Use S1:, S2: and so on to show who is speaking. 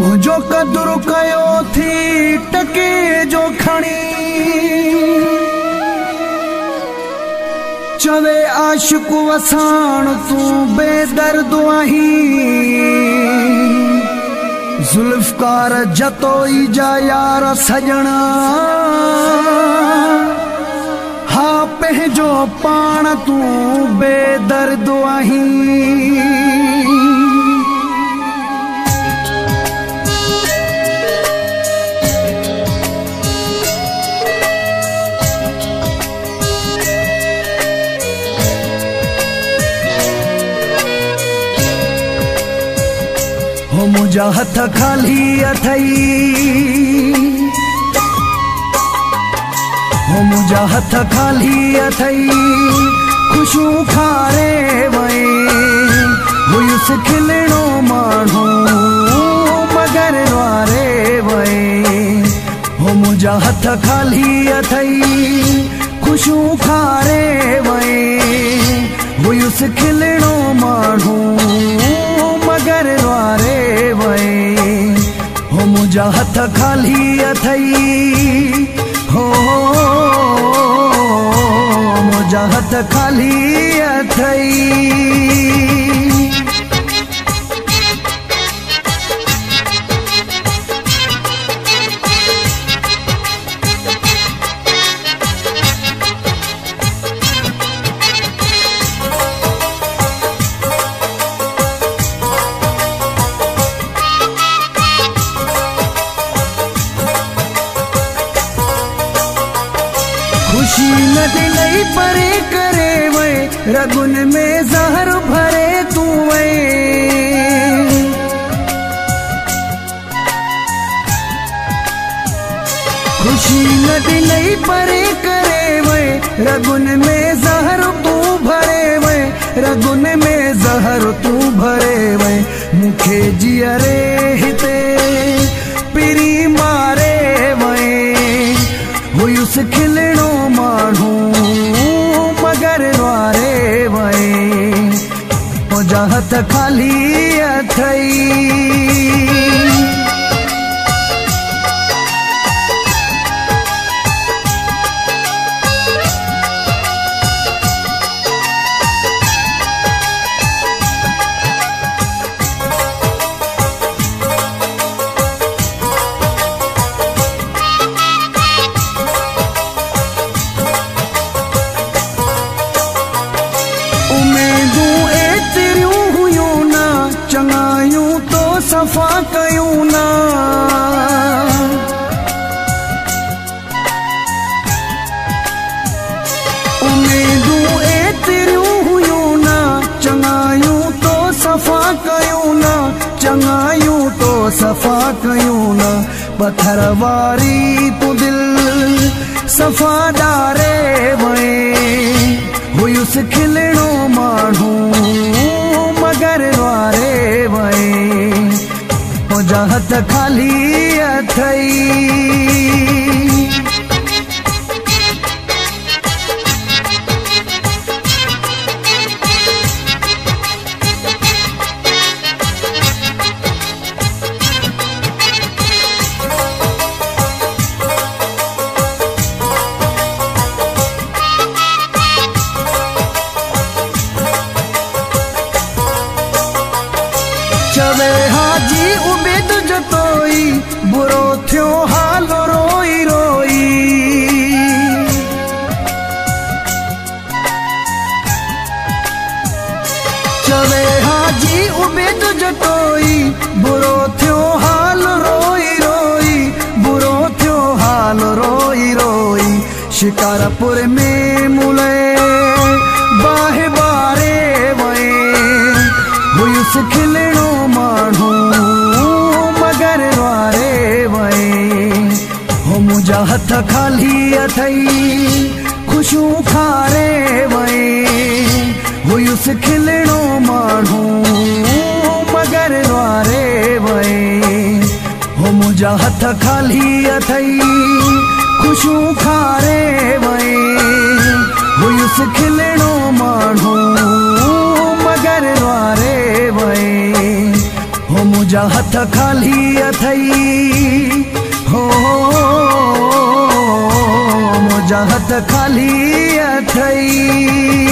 S1: قدر ڪيو ٿي ٽڪي جو کڻي. چوي آشڪ وساڻ تون بيدرد آهين. زلفڪار جتوئي جا يار سڄڻا ها پنهنجو پاڻ تون بيدرد हो मुंहिंजा हथ खाली अथई हो मुंहिंजा हथ खाली अथई ख़ुशियूं खारे वए हुयुसि खिलणो माण्हू मगर वारे वए हो मुंहिंजा हथ खाली अथई ख़ुशियूं खारे अथई हो खाली अथई खुशी न दिलई परे करे वे, रगुन में जहर भरे तू वे। खुशी न दिलई परे करे वे, रगुन में जहर तू भरे वे, रगुन में जहर तू भरे वे, मुखे जियरे हिते। हथ खाली अथई। صفا ڪيون نه چڱايون تو صفا ڪيون نه. پٿر واري تون دل صفا ڏاري وئي. هيس کلڻو ماڻهو مگر واري وئي. منهنجا هٿ خالي اٿئي थियो हाल रोई रोई? चवे हाजी उमेद जतोई बुरो थियो हाल रोई रोई, बुरो थियो हाल रोई रोई। शिकारपुर में मुले बाहे बारे वए हुयुसि खिलणो هٿ خالي اٿئي خوشيون کاري وئي هيس کلڻو ماڻهو مگر واري وئي هو منهنجا هٿ خالي اٿئي خوشيون کاري وئي هيس کلڻو ماڻهو مگر واري وئي هو منهنجا هٿ خالي اٿئي हथ खाली अथई